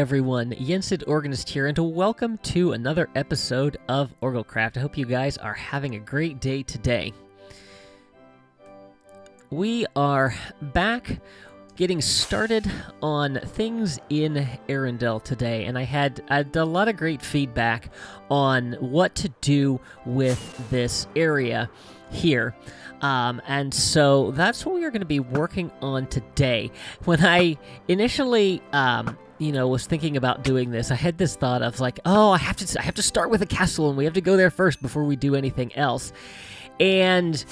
everyone, Yensid Organist here, and welcome to another episode of Orgelcraft. I hope you guys are having a great day today. We are back getting started on things in Arendelle today, and I had, I had a lot of great feedback on what to do with this area here. Um, and so that's what we are going to be working on today. When I initially um, you know was thinking about doing this i had this thought of like oh i have to i have to start with a castle and we have to go there first before we do anything else and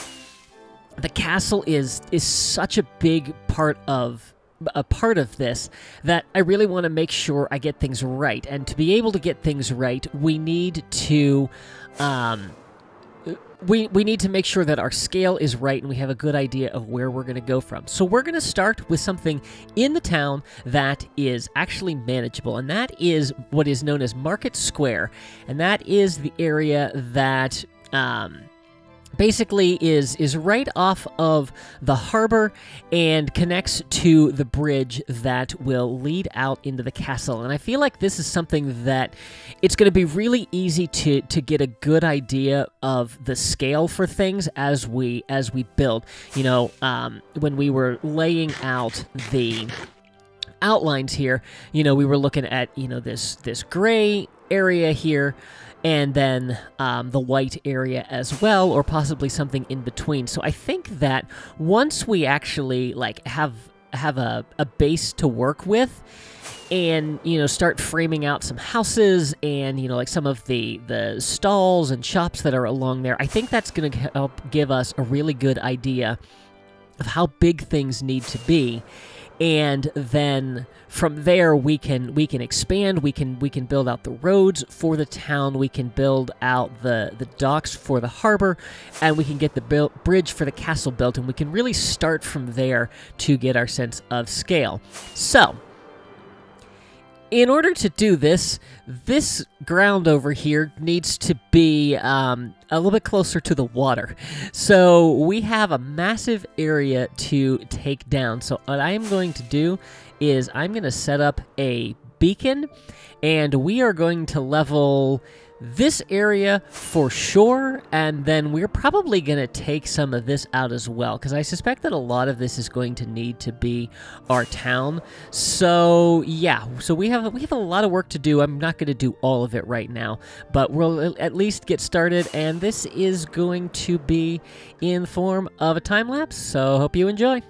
the castle is is such a big part of a part of this that I really want to make sure I get things right. And to be able to get things right, we need to um, we, we need to make sure that our scale is right and we have a good idea of where we're going to go from. So we're going to start with something in the town that is actually manageable, and that is what is known as Market Square, and that is the area that um, basically is is right off of the harbor and connects to the bridge that will lead out into the castle. And i feel like this is something that it's going to be really easy to to get a good idea of the scale for things as we as we build. You know um, when we were laying out the outlines here you know we were looking at you know this this gray area here and then um, the white area as well, or possibly something in between. So I think that once we actually like have have a, a base to work with and you know start framing out some houses and you know like some of the the stalls and shops that are along there i think that's going to help give us a really good idea of how big things need to be and then from there we can we can expand. We can we can build out the roads for the town. We can build out the the docks for the harbor. And we can get the build, bridge for the castle built. And we can really start from there to get our sense of scale. So in order to do this, this ground over here needs to be um, a little bit closer to the water. So we have a massive area to take down. So what I am going to do is I'm going to set up a beacon and we are going to level this area for sure, and then we're probably going to take some of this out as well, because I suspect that a lot of this is going to need to be our town. So yeah, so we have we have a lot of work to do. I'm not going to do all of it right now, but we'll at least get started, and this is going to be in form of a time lapse. So hope you enjoy.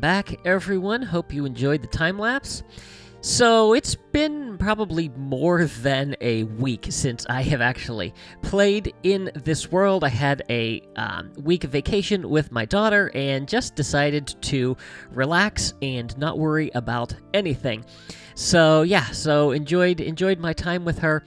Back, everyone. Hope you enjoyed the time lapse. So, it's been probably more than a week since I have actually played in this world. I had a um, week of vacation with my daughter and just decided to relax and not worry about anything. So, yeah, so enjoyed enjoyed my time with her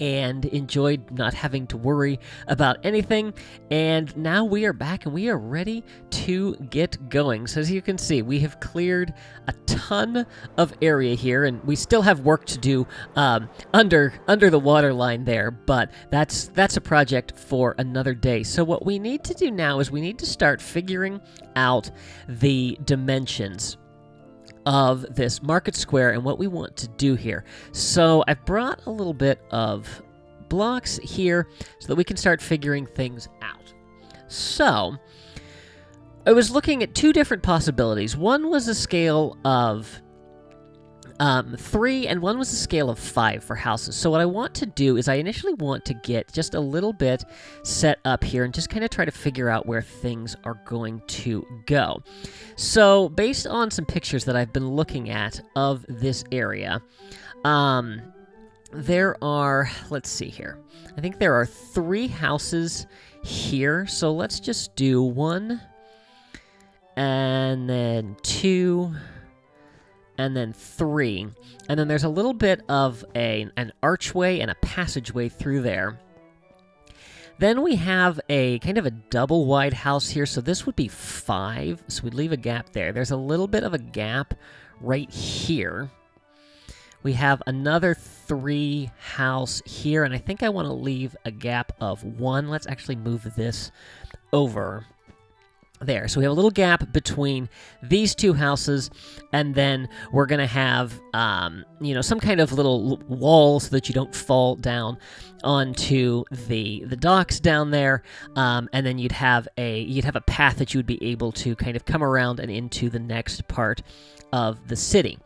and enjoyed not having to worry about anything. And now we are back and we are ready to get going. So, as you can see, we have cleared a ton of area here, and we still have work to do um, under under the water line there. But that's that's a project for another day. So, what we need to do now is we need to start figuring out the dimensions of this market square and what we want to do here. So I've brought a little bit of blocks here so that we can start figuring things out. So I was looking at two different possibilities. One was a scale of um, three, and one was a scale of five for houses. So what I want to do is I initially want to get just a little bit set up here and just kind of try to figure out where things are going to go. So based on some pictures that I've been looking at of this area, um, there are, let's see here. I think there are three houses here. So let's just do one and then two and then three. And then there's a little bit of a, an archway and a passageway through there. Then we have a kind of a double wide house here, so this would be five. So we'd leave a gap there. There's a little bit of a gap right here. We have another three house here, and I think I want to leave a gap of one. Let's actually move this over there. So we have a little gap between these two houses, and then we're going to have, um, you know, some kind of little wall so that you don't fall down onto the the docks down there. Um, and then you'd have a you'd have a path that you would be able to kind of come around and into the next part of the city.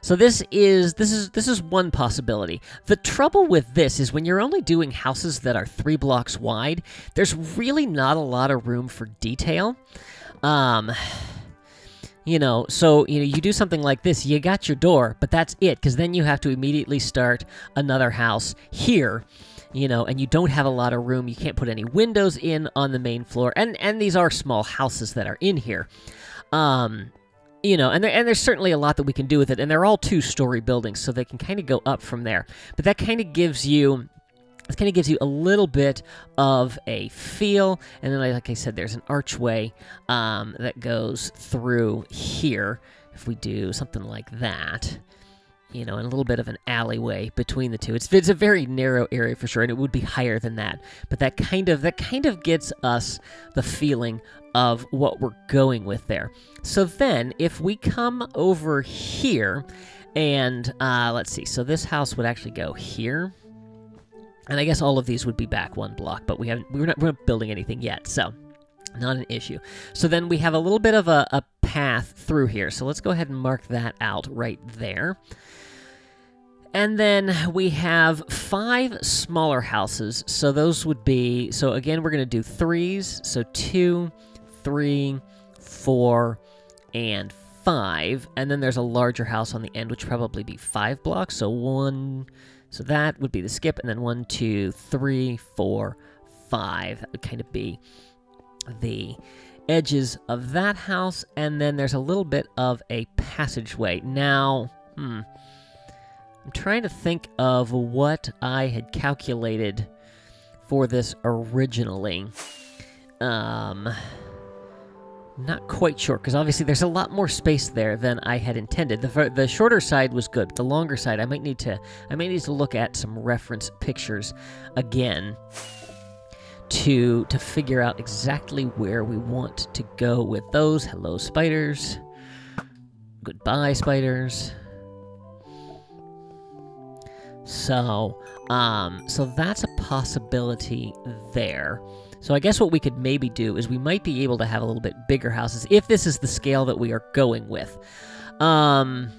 So this is this is this is one possibility. The trouble with this is when you're only doing houses that are 3 blocks wide, there's really not a lot of room for detail. Um you know, so you know, you do something like this, you got your door, but that's it cuz then you have to immediately start another house here you know, and you don't have a lot of room. You can't put any windows in on the main floor, and and these are small houses that are in here. Um, you know, and there, and there's certainly a lot that we can do with it, and they're all two-story buildings, so they can kind of go up from there. But that kind of gives you this kind of gives you a little bit of a feel and then like i said there's an archway um, that goes through here if we do something like that you know, and a little bit of an alleyway between the two. It's it's a very narrow area for sure, and it would be higher than that. But that kind of that kind of gets us the feeling of what we're going with there. So then, if we come over here, and uh, let's see, so this house would actually go here. And I guess all of these would be back one block, but we haven't we're not we're not building anything yet, so not an issue. So then we have a little bit of a, a path through here. So let's go ahead and mark that out right there. And then we have five smaller houses. So those would be, so again, we're going to do threes. So two, three, four, and five. And then there's a larger house on the end, which probably be five blocks. So one, so that would be the skip. And then one, two, three, four, five. That would kind of be the edges of that house. And then there's a little bit of a passageway. Now, hmm. I'm trying to think of what I had calculated for this originally. Um, not quite sure, because obviously there's a lot more space there than I had intended. The, the shorter side was good, but the longer side, I might need to I might need to look at some reference pictures again to to figure out exactly where we want to go with those. Hello, spiders. Goodbye, spiders. So, um, so that's a possibility there. So I guess what we could maybe do is we might be able to have a little bit bigger houses if this is the scale that we are going with. Um,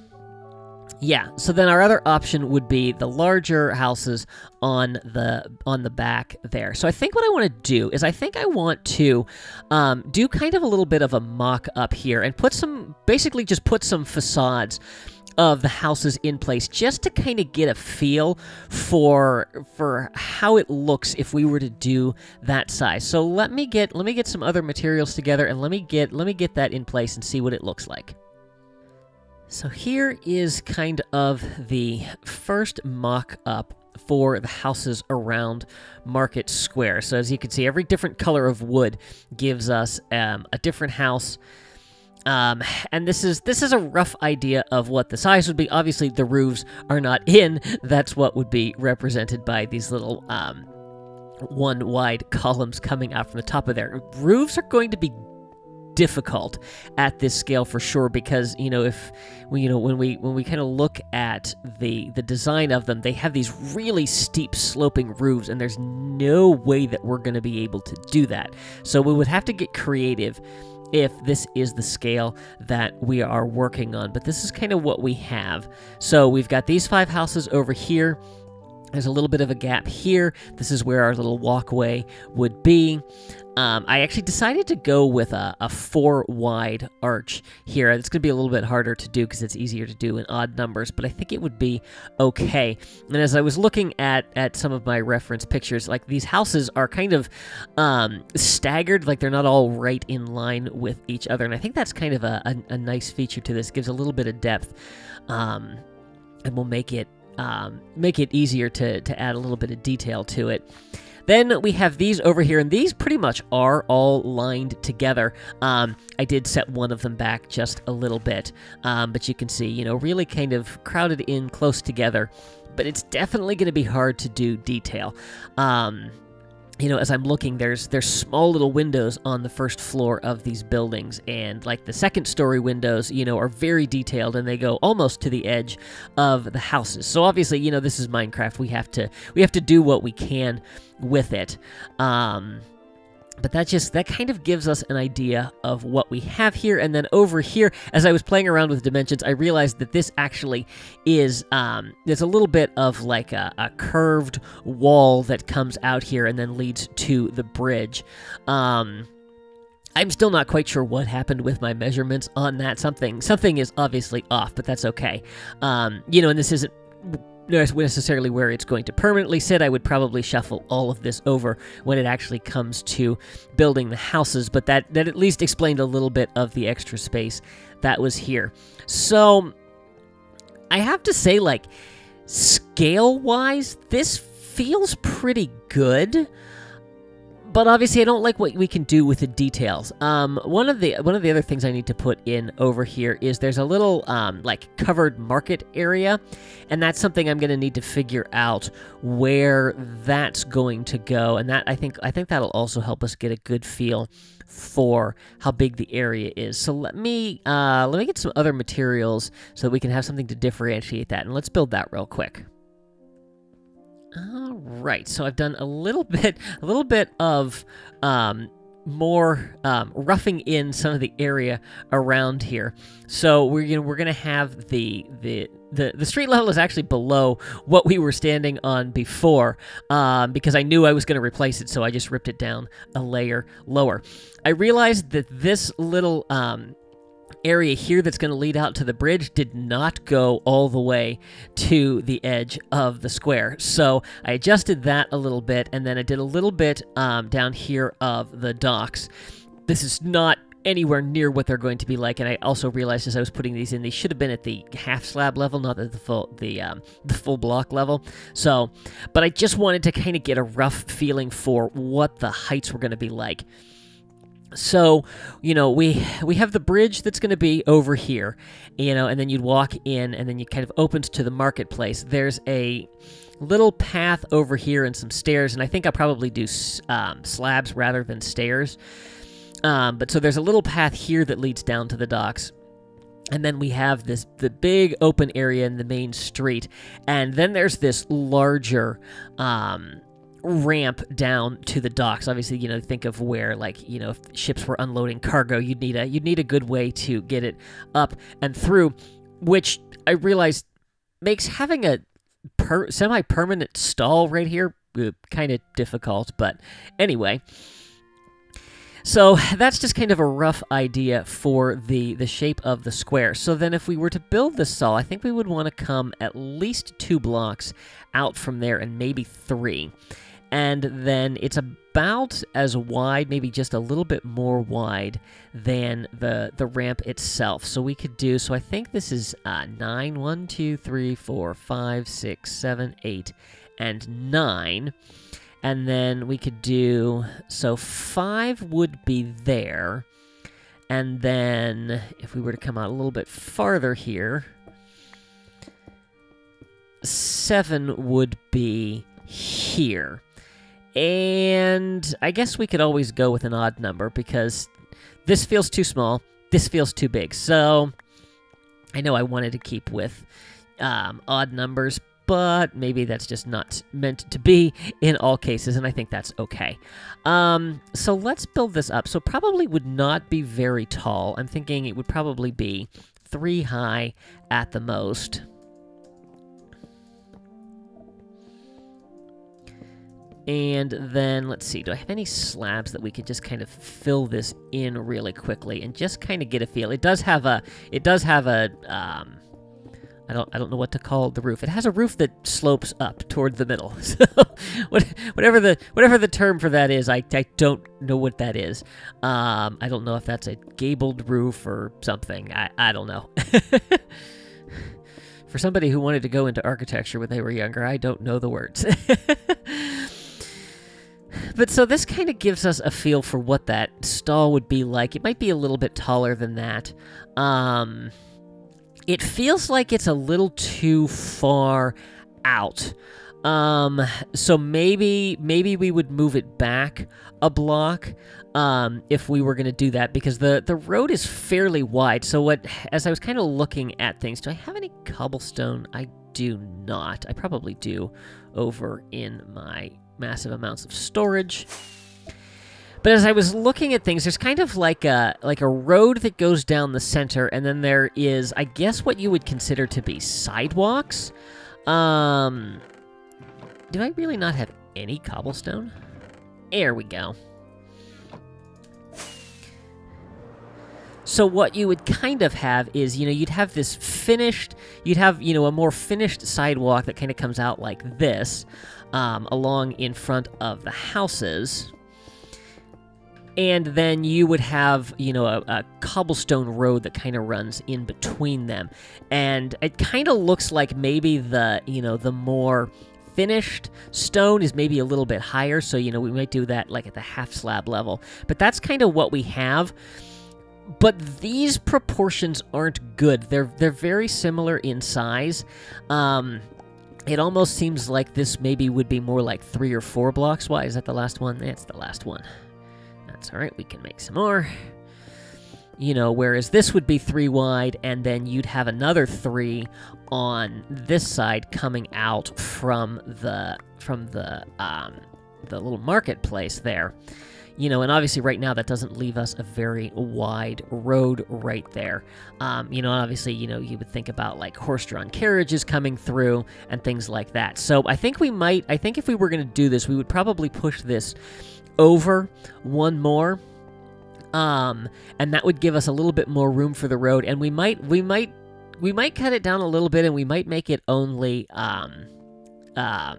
Yeah, so then our other option would be the larger houses on the on the back there. So I think what I want to do is I think I want to um, do kind of a little bit of a mock up here and put some basically just put some facades of the houses in place just to kind of get a feel for for how it looks if we were to do that size. So let me get let me get some other materials together and let me get let me get that in place and see what it looks like. So here is kind of the first mock-up for the houses around Market Square. So as you can see, every different color of wood gives us um, a different house. Um, and this is this is a rough idea of what the size would be. Obviously, the roofs are not in. That's what would be represented by these little um, one wide columns coming out from the top of there. Roofs are going to be difficult at this scale for sure because you know if we you know when we when we kind of look at the the design of them they have these really steep sloping roofs and there's no way that we're going to be able to do that so we would have to get creative if this is the scale that we are working on but this is kind of what we have so we've got these five houses over here there's a little bit of a gap here. This is where our little walkway would be. Um, I actually decided to go with a, a four wide arch here. It's going to be a little bit harder to do because it's easier to do in odd numbers, but I think it would be okay. And as I was looking at, at some of my reference pictures, like these houses are kind of um, staggered, like they're not all right in line with each other. And I think that's kind of a, a, a nice feature to this. It gives a little bit of depth um, and will make it um, make it easier to, to add a little bit of detail to it. Then we have these over here, and these pretty much are all lined together. Um, I did set one of them back just a little bit, um, but you can see, you know, really kind of crowded in close together. But it's definitely going to be hard to do detail. Um, you know, as I'm looking, there's there's small little windows on the first floor of these buildings, and like the second story windows, you know, are very detailed and they go almost to the edge of the houses. So obviously, you know, this is Minecraft. We have to we have to do what we can with it. Um, but that just that kind of gives us an idea of what we have here and then over here as i was playing around with dimensions i realized that this actually is um, there's a little bit of like a, a, curved wall that comes out here and then leads to the bridge um, I'm still not quite sure what happened with my measurements on that. Something something is obviously off, but that's okay. Um, you know, and this isn't necessarily where it's going to permanently sit. I would probably shuffle all of this over when it actually comes to building the houses, but that, that at least explained a little bit of the extra space that was here. So, I have to say, like, scale wise, this feels pretty good but obviously I don't like what we can do with the details. Um, one of the one of the other things I need to put in over here is there's a little um, like covered market area, and that's something I'm going to need to figure out where that's going to go. And that I think I think that'll also help us get a good feel for how big the area is. So let me uh, let me get some other materials so that we can have something to differentiate that, and let's build that real quick. All right, so I've done a little bit, a little bit of um, more um, roughing in some of the area around here. So we're know, we're gonna have the the the, the street level is actually below what we were standing on before um, because I knew I was going to replace it, so I just ripped it down a layer lower. I realized that this little um, area here that's going to lead out to the bridge did not go all the way to the edge of the square. So I adjusted that a little bit, and then I did a little bit um, down here of the docks. This is not anywhere near what they're going to be like. And I also realized as I was putting these in, they should have been at the half slab level, not at the full the um, the full block level. So, but I just wanted to kind of get a rough feeling for what the heights were going to be like. So, you know, we we have the bridge that's going to be over here, you know, and then you'd walk in, and then you kind of opens to the marketplace. There's a little path over here and some stairs, and I think I'll probably do um, slabs rather than stairs. Um, but so there's a little path here that leads down to the docks. And then we have this the big open area in the main street, and then there's this larger um, ramp down to the docks. Obviously, you know, think of where like, you know, if ships were unloading cargo, you'd need a you'd need a good way to get it up and through, which I realized makes having a per- semi-permanent stall right here uh, kind of difficult. But anyway, so that's just kind of a rough idea for the, the shape of the square. So then if we were to build the stall, I think we would want to come at least two blocks out from there and maybe three. And then it's about as wide, maybe just a little bit more wide than the, the ramp itself. So we could do, so I think this is uh, 9, 1, 2, 3, 4, 5, 6, 7, 8, and 9 and then we could do so five would be there. And then if we were to come out a little bit farther here seven would be here and i guess we could always go with an odd number because this feels too small this feels too big so i know i wanted to keep with um, odd numbers but maybe that's just not meant to be in all cases, and I think that's okay. Um, so let's build this up. So probably would not be very tall. I'm thinking it would probably be three high at the most. And then, let's see, do I have any slabs that we could just kind of fill this in really quickly and just kind of get a feel? It does have a, it does have a, um, I don't I don't know what to call the roof. It has a roof that slopes up toward the middle. So what, whatever the whatever the term for that is, I, I don't know what that is. Um, I don't know if that's a gabled roof or something. I, I don't know. for somebody who wanted to go into architecture when they were younger, I don't know the words. but so this kind of gives us a feel for what that stall would be like. It might be a little bit taller than that. Um, it feels like it's a little too far out. Um, so maybe maybe we would move it back a block um, if we were going to do that because the the road is fairly wide. So what as I was kind of looking at things, do I have any cobblestone? I do not. I probably do over in my massive amounts of storage. But as I was looking at things, there's kind of like a like a road that goes down the center, and then there is, I guess, what you would consider to be sidewalks. Um, do I really not have any cobblestone? There we go. So what you would kind of have is, you know, you'd have this finished, you'd have, you know, a more finished sidewalk that kind of comes out like this, um, along in front of the houses. And then you would have you know a, a cobblestone road that kind of runs in between them. And it kind of looks like maybe the you know the more finished stone is maybe a little bit higher. So you know we might do that like at the half slab level. But that's kind of what we have. But these proportions aren't good. They're they're very similar in size. Um it almost seems like this maybe would be more like three or four blocks Why Is that the last one? That's the last one. That's alright, we can make some more. You know, whereas this would be three wide, and then you'd have another three on this side coming out from the from the um, the little marketplace there. You know, and obviously right now that doesn't leave us a very wide road right there. Um, you know, obviously, you know, you would think about like horse-drawn carriages coming through and things like that. So I think we might, I think if we were going to do this, we would probably push this over one more um and that would give us a little bit more room for the road and we might we might we might cut it down a little bit and we might make it only um um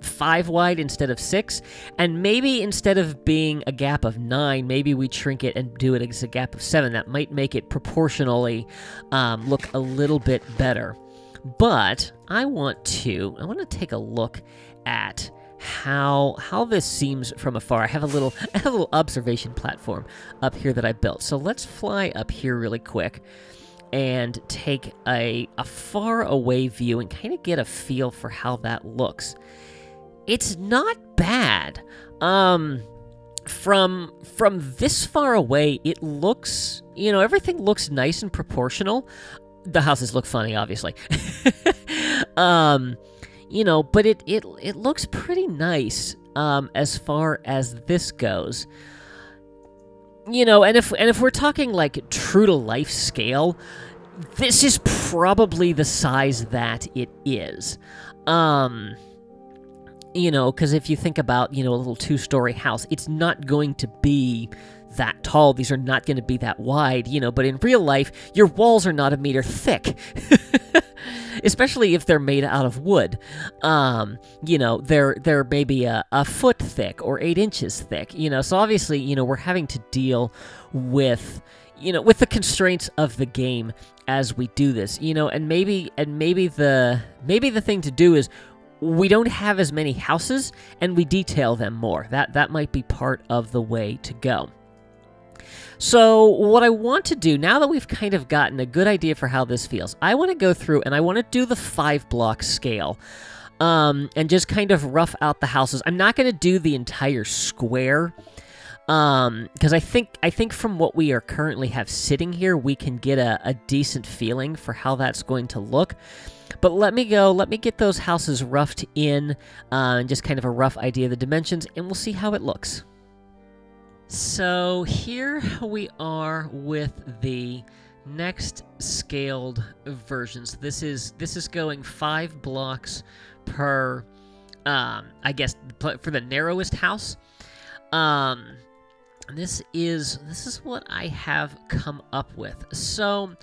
five wide instead of six and maybe instead of being a gap of nine maybe we shrink it and do it as a gap of seven that might make it proportionally um, look a little bit better but i want to i want to take a look at how how this seems from afar. I have a little I have a little observation platform up here that I built. So let's fly up here really quick and take a a far away view and kind of get a feel for how that looks. It's not bad. Um from from this far away, it looks, you know, everything looks nice and proportional. The houses look funny, obviously. um you know, but it it it looks pretty nice um, as far as this goes. You know, and if and if we're talking like true to life scale, this is probably the size that it is. Um, you know, because if you think about, you know, a little two story house, it's not going to be that tall. These are not going to be that wide, you know, but in real life, your walls are not a meter thick. Especially if they're made out of wood. Um, you know, they're they're maybe a, a foot thick or eight inches thick. You know, so obviously, you know, we're having to deal with you know with the constraints of the game as we do this you know and maybe and maybe the maybe the thing to do is we don't have as many houses and we detail them more that that might be part of the way to go so, what I want to do, now that we've kind of gotten a good idea for how this feels, I want to go through and I want to do the five block scale. Um, and just kind of rough out the houses. I'm not going to do the entire square um because i think i think from what we are currently have sitting here we can get a, a decent feeling for how that's going to look but let me go let me get those houses roughed in uh, and just kind of a rough idea of the dimensions and we'll see how it looks so here we are with the next scaled versions. This is this is going five blocks per, um, I guess for the narrowest house. Um, this is this is what I have come up with. So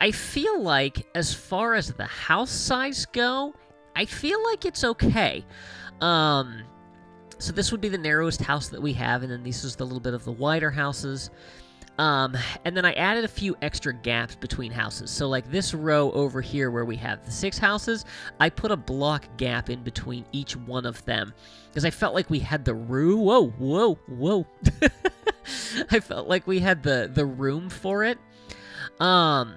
I feel like as far as the house size go, I feel like it's okay. Um, so this would be the narrowest house that we have, and then this is the little bit of the wider houses. Um, and then I added a few extra gaps between houses. So like this row over here where we have the six houses, I put a block gap in between each one of them. Because I felt like we had the room. Whoa, whoa, whoa. I felt like we had the, the room for it. Um,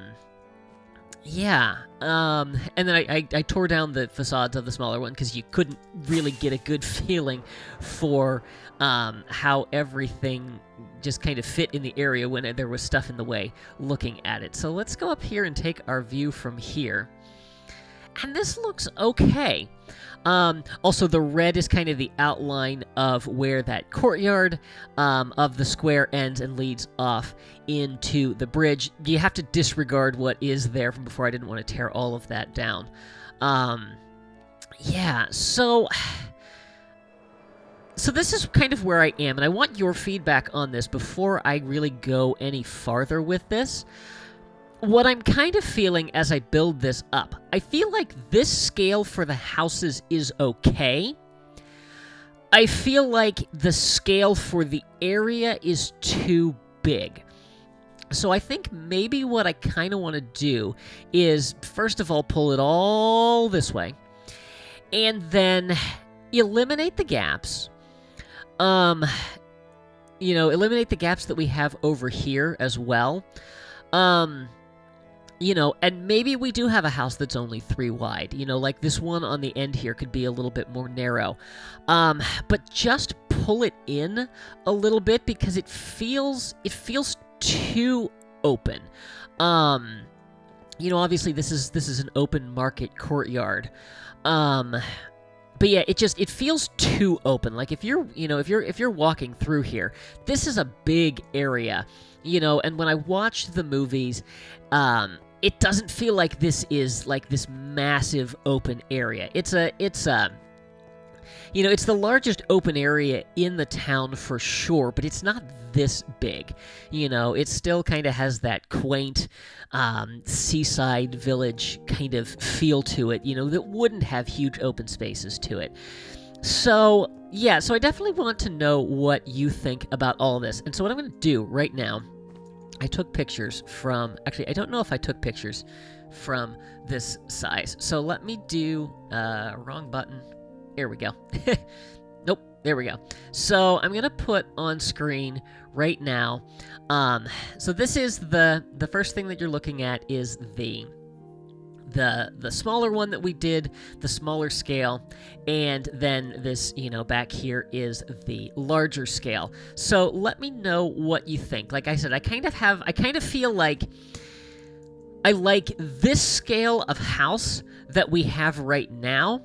yeah. Um, and then I, I, I, tore down the facades of the smaller one because you couldn't really get a good feeling for um, how everything just kind of fit in the area when there was stuff in the way looking at it. So let's go up here and take our view from here. And this looks okay. Um, also, the red is kind of the outline of where that courtyard um, of the square ends and leads off into the bridge. You have to disregard what is there from before. I didn't want to tear all of that down. Um, yeah, so. So this is kind of where I am, and I want your feedback on this before I really go any farther with this what I'm kind of feeling as I build this up, I feel like this scale for the houses is okay. I feel like the scale for the area is too big. So I think maybe what I kind of want to do is, first of all, pull it all this way, and then eliminate the gaps. Um, you know, eliminate the gaps that we have over here as well. Um, you know, and maybe we do have a house that's only three wide. You know, like this one on the end here could be a little bit more narrow. Um, but just pull it in a little bit because it feels it feels too open. Um, you know, obviously this is this is an open market courtyard. Um, but yeah, it just it feels too open. Like if you're, you know, if you're if you're walking through here, this is a big area, you know, and when I watched the movies, um it doesn't feel like this is like this massive open area. It's a it's a you know, it's the largest open area in the town for sure, but it's not this big. You know, it still kind of has that quaint um, seaside village kind of feel to it, you know, that wouldn't have huge open spaces to it. So, yeah, so I definitely want to know what you think about all this. And so, what I'm going to do right now I took pictures from, actually, I don't know if I took pictures from this size. So let me do, uh, wrong button. Here we go. nope, there we go. So I'm going to put on screen right now. Um, so this is the, the first thing that you're looking at is the the the smaller one that we did, the smaller scale, and then this, you know, back here is the larger scale. So let me know what you think. Like I said, I kind of have I kind of feel like I like this scale of house that we have right now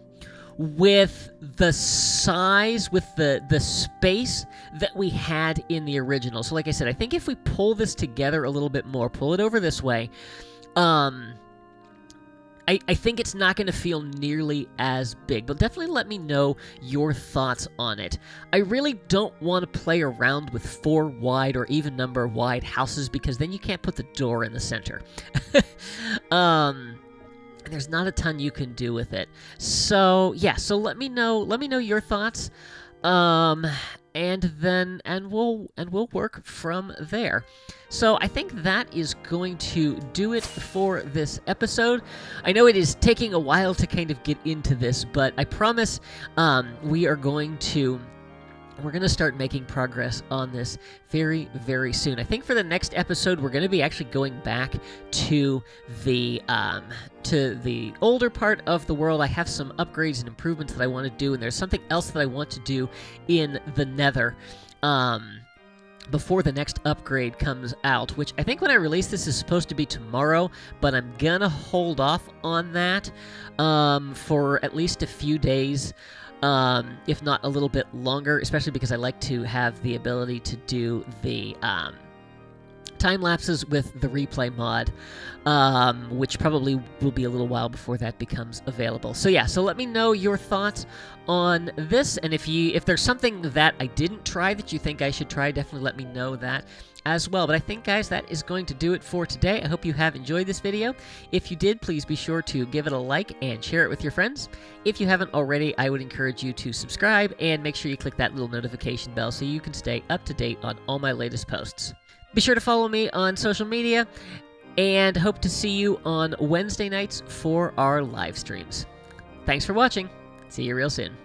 with the size with the the space that we had in the original. So like I said, I think if we pull this together a little bit more, pull it over this way, Um, I, I think it's not going to feel nearly as big, but definitely let me know your thoughts on it. I really don't want to play around with four wide or even number wide houses because then you can't put the door in the center. um, there's not a ton you can do with it. So yeah, so let me know. Let me know your thoughts. Um, and then and we'll and we'll work from there. So I think that is going to do it for this episode. I know it is taking a while to kind of get into this, but I promise um, we are going to we're going to start making progress on this very very soon. I think for the next episode we're going to be actually going back to the um, to the older part of the world. I have some upgrades and improvements that i want to do and there's something else that i want to do in the nether um, before the next upgrade comes out, which I think when I release this is supposed to be tomorrow, but I'm gonna hold off on that um, for at least a few days um, if not a little bit longer, especially because I like to have the ability to do the um, time lapses with the replay mod, um, which probably will be a little while before that becomes available. So yeah, so let me know your thoughts on this, and if you if there's something that I didn't try that you think I should try, definitely let me know that as well. But I think, guys, that is going to do it for today. I hope you have enjoyed this video. If you did, please be sure to give it a like and share it with your friends. If you haven't already, I would encourage you to subscribe and make sure you click that little notification bell so you can stay up to date on all my latest posts. Be sure to follow me on social media and hope to see you on Wednesday nights for our live streams. Thanks for watching. See you real soon.